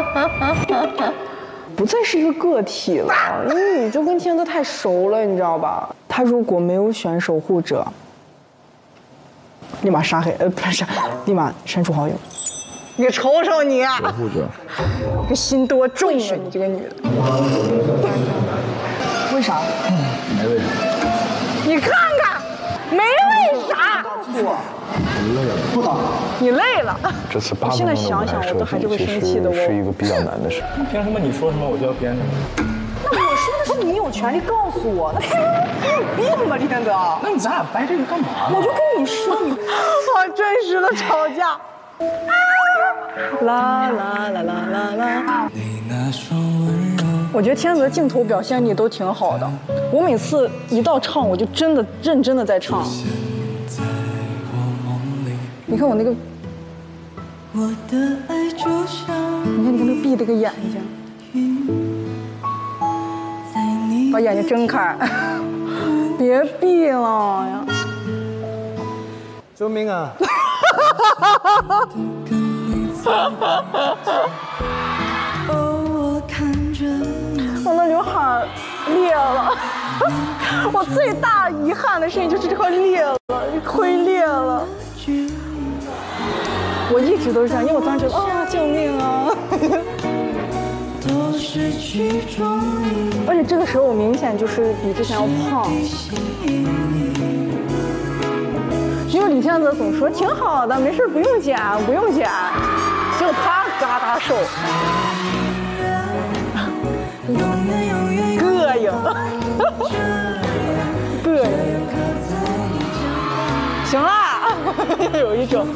不再是一个个体了，因为你就跟天泽太熟了，你知道吧？他如果没有选守护者，立马杀黑，呃，不是，立马删除好友。你瞅瞅你，守护者，这心多重啊！你这个女的，为啥？没为啥，你看看，没为啥。累了。不打。你累了。这次八分现在钟的舞想想，台设我都还是会计，其生气的。我实是一个比较难的事。凭什么你说什么我就要编什么？那我说的是你有权利告诉我，那 你有病吧，天泽？那你咱俩掰这个干嘛呢？我就跟你说，你 好真实的吵架。啦啦啦啦啦啦！我觉得天泽镜头表现力都挺好的。我每次一到唱，我就真的认真的在唱。你看我那个，你看你看那闭了个眼睛，把眼睛睁开，别闭了呀。救命啊！我的刘海裂了，我最大遗憾的事情就是这块裂了，这亏裂了。我一直都是这样，因为我当时觉得啊，救命啊！而且这个时候我明显就是比之前要胖，因为李天泽总说挺好的，没事不用减，不用减，结果他嘎达瘦。膈应，膈应。行啦，有一种。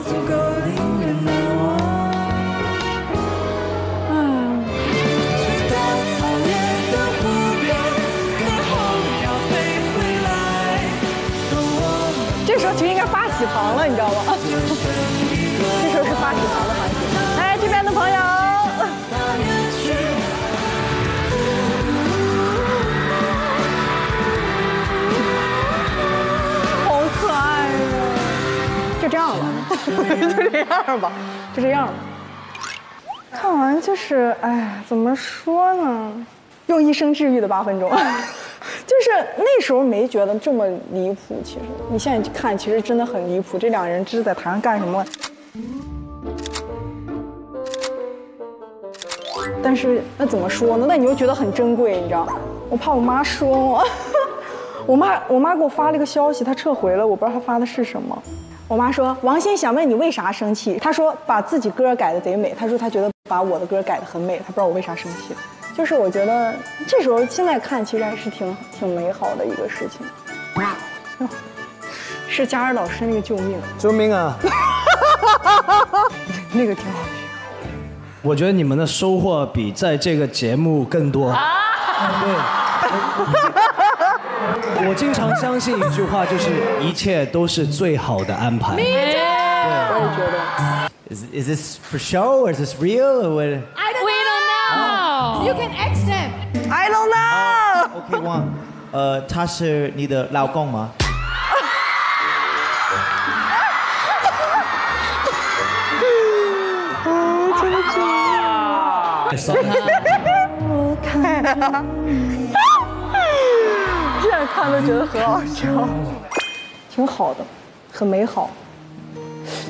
时候就应该发喜糖了，你知道吗？这时候是发喜糖的环节。哎，这边的朋友。好可爱呀！就这样吧，就这样吧，就这样吧。看完就是，哎，怎么说呢？用一生治愈的八分钟，就是那时候没觉得这么离谱。其实你现在看，其实真的很离谱。这两人这是在台上干什么？但是那怎么说呢？那你又觉得很珍贵，你知道？我怕我妈说我。我妈，我妈给我发了个消息，她撤回了，我不知道她发的是什么。我妈说：“王鑫想问你为啥生气？”她说：“把自己歌改的贼美。”她说：“她觉得把我的歌改的很美，她不知道我为啥生气。”就是我觉得这时候现在看，其实还是挺挺美好的一个事情。是佳儿老师那个救命，救命啊！那个挺好。我觉得你们的收获比在这个节目更多。对。我经常相信一句话，就是一切都是最好的安排。我也觉得。Is, is this for show or is this real or what? You can ask them. I don't know. OK one，呃，他是你的老公吗？这样看都觉得很好笑，挺好的，很美好。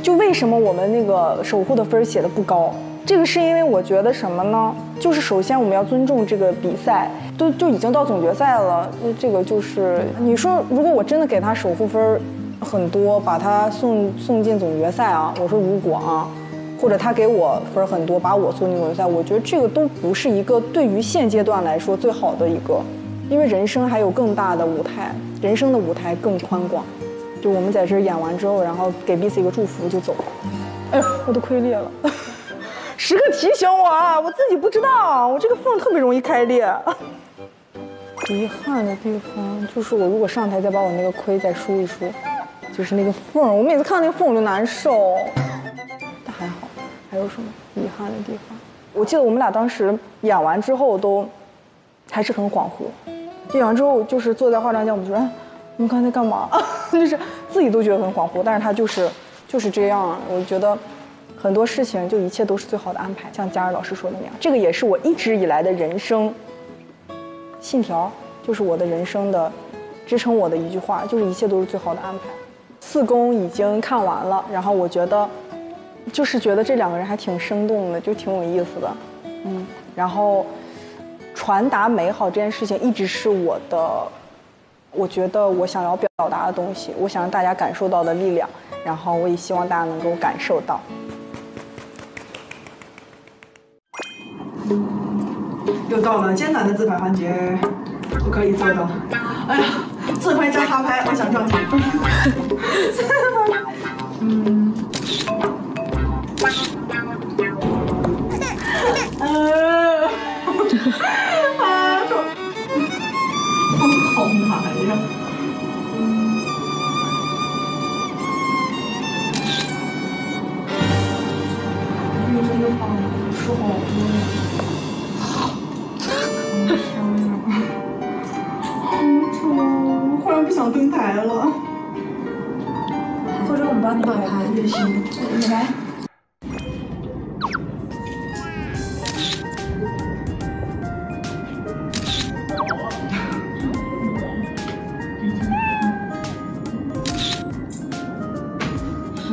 就为什么我们那个守护的分写的不高？这个是因为我觉得什么呢？就是首先我们要尊重这个比赛，都就已经到总决赛了，那这个就是你说，如果我真的给他守护分很多，把他送送进总决赛啊，我说如果啊，或者他给我分很多，把我送进总决赛，我觉得这个都不是一个对于现阶段来说最好的一个，因为人生还有更大的舞台，人生的舞台更宽广。就我们在这儿演完之后，然后给彼此一个祝福就走了。哎呦，我都亏裂了，时刻提醒我啊，我自己不知道，我这个缝特别容易开裂。遗憾的地方就是我如果上台再把我那个盔再梳一梳，就是那个缝，我每次看到那个缝我就难受。但还好，还有什么遗憾的地方？我记得我们俩当时演完之后都还是很恍惚，演完之后就是坐在化妆间，我们就说。哎我们刚才干嘛？就是自己都觉得很恍惚，但是他就是就是这样。我觉得很多事情就一切都是最好的安排，像佳儿老师说的那样，这个也是我一直以来的人生信条，就是我的人生的支撑我的一句话，就是一切都是最好的安排。四公已经看完了，然后我觉得就是觉得这两个人还挺生动的，就挺有意思的，嗯，然后传达美好这件事情一直是我的，我觉得我想要表达的东西，我想让大家感受到的力量，然后我也希望大家能够感受到。又到了艰难的自拍环节，我可以做到。哎呀，自拍加哈拍，我想赚钱。嗯。呃，啊，好难呀。嗯，这个好，说好多摆拍也行，你来。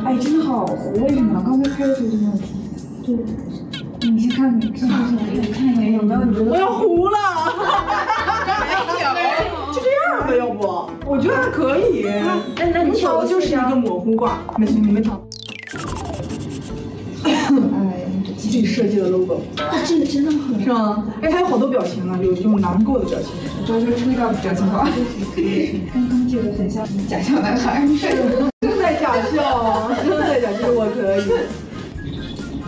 哎，真的好糊，为什么？刚才拍的时候就没有糊。对，那那你调的就是一个模糊挂，没事，你们调。哎，这自己设计的 logo，这个真的很是吗？哎，它有好多表情呢，有这种难过的表情，就是出一个表情包。刚刚这个很像假笑男孩，是真在假笑，真在假，笑我可以。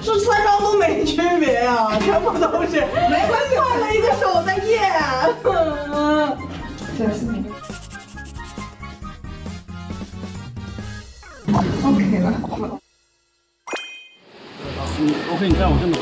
这三张都没区别呀，全部都是没关系，OK 了。嗯，OK，你让我这么走，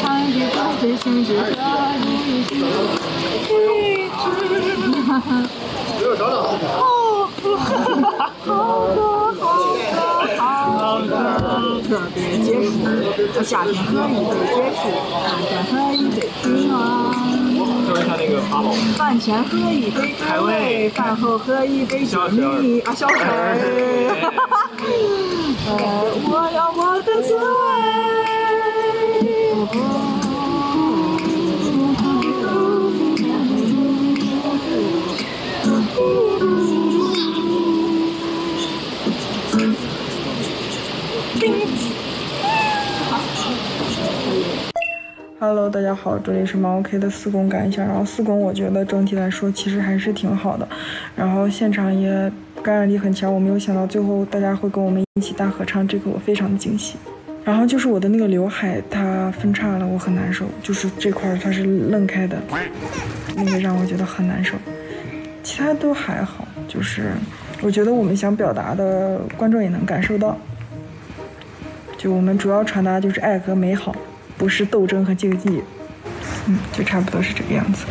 看着都最兴致和如意心，一直，哦，好多好多好多特别结束，夏天喝一杯结束，冬天喝一杯平安。说一下那个八宝。饭前喝一杯开胃，饭后喝一杯解腻啊，小水儿。呃，我要我的 Hello，大家好，这里是毛 OK 的四公感想。然后四公我觉得整体来说其实还是挺好的，然后现场也感染力很强。我没有想到最后大家会跟我们一起大合唱，这个我非常的惊喜。然后就是我的那个刘海它分叉了，我很难受，就是这块它是愣开的，那个让我觉得很难受。其他都还好，就是我觉得我们想表达的观众也能感受到。就我们主要传达就是爱和美好，不是斗争和竞技。嗯，就差不多是这个样子。